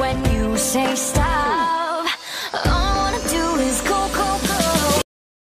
When you say stop.